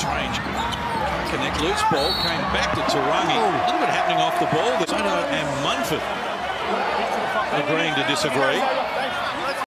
Strange. range. connect. Loose ball. Came back to Tarangi. A little bit happening off the ball. Sotto and Munford agreeing to disagree.